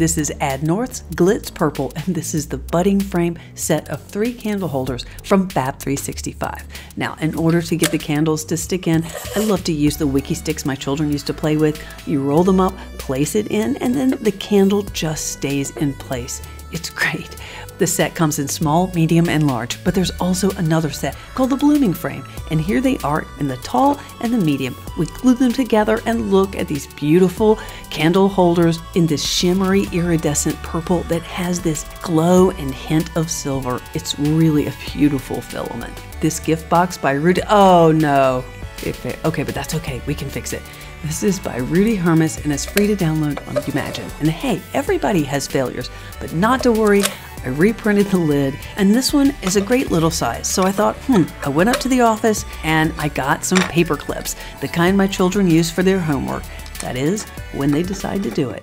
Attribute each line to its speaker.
Speaker 1: This is add:north's Glitz Purple, and this is the budding frame set of three candle holders from Fab 365. Now, in order to get the candles to stick in, I love to use the Wikki Stix my children used to play with. You roll them up, place it in, and then the candle just stays in place. It's great. The set comes in small, medium, and large, but there's also another set called the blooming frame, and here they are in the tall and the medium. We glue them together and look at these beautiful candle holders in this shimmery iridescent purple that has this glow and hint of silver. It's really a beautiful filament. This gift box by Rudy. Oh no. Okay, but that's okay. We can fix it. This is by Rudy Hermes and it's free to download on YouMagine. And hey, everybody has failures, but not to worry. I reprinted the lid, and this one is a great little size. So I thought, hmm, I went up to the office and I got some paper clips, the kind my children use for their homework. That is, when they decide to do it.